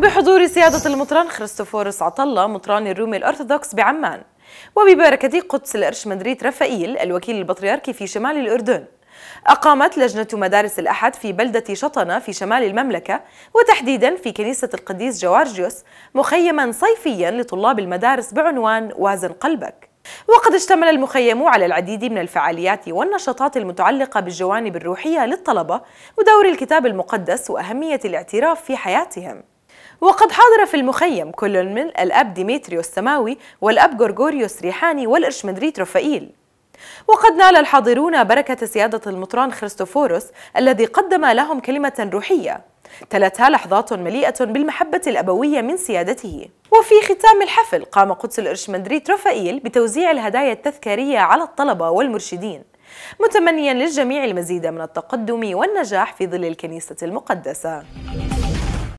بحضور سيادة المطران خريستوفورس عطلة مطران الرومي الأرثوذكس بعمان. وببركة قدس الأرشمندريت رفائيل الوكيل البطريركي في شمال الأردن. أقامت لجنة مدارس الأحد في بلدة شطنة في شمال المملكة وتحديدا في كنيسة القديس جوارجيوس مخيما صيفيا لطلاب المدارس بعنوان وازن قلبك وقد اشتمل المخيم على العديد من الفعاليات والنشاطات المتعلقة بالجوانب الروحية للطلبة ودور الكتاب المقدس وأهمية الاعتراف في حياتهم. وقد حاضر في المخيم كل من الأب ديمتريوس السماوي والأب غريغوريوس ريحاني والإرشمندريت رفائيل. وقد نال الحاضرون بركة سيادة المطران خريستوفوروس الذي قدم لهم كلمة روحية تلتها لحظات مليئة بالمحبة الأبوية من سيادته. وفي ختام الحفل قام قدس الإرشمندريت رفائيل بتوزيع الهدايا التذكارية على الطلبة والمرشدين متمنيا للجميع المزيد من التقدم والنجاح في ظل الكنيسة المقدسة.